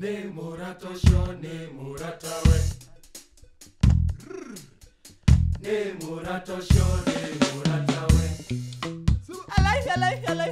ne murato sho ne murata we. Ne murato sho ne murata we. I like I like I like.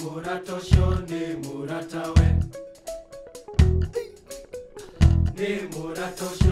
muratoshone muratawe nemuratoshone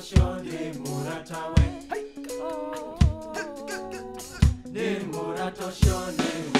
toshonde muratawe. Nemura toshonde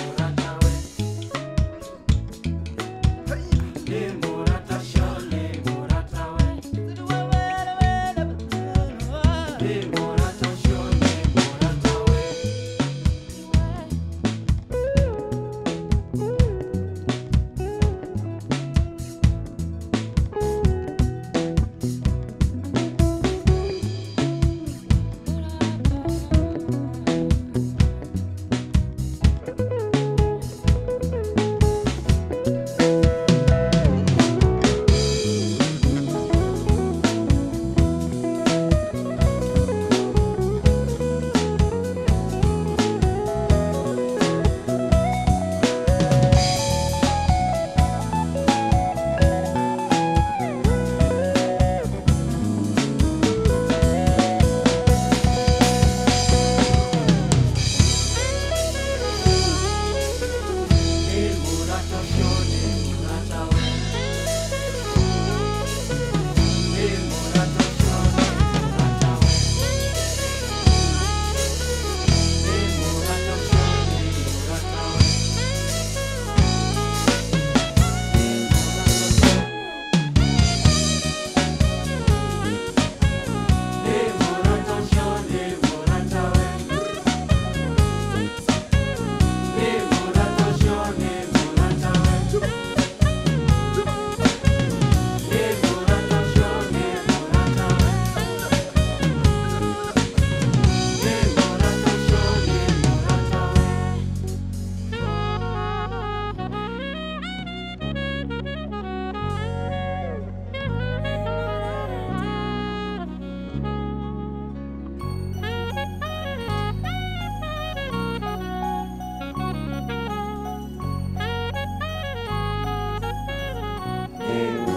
heart of your name. Hello.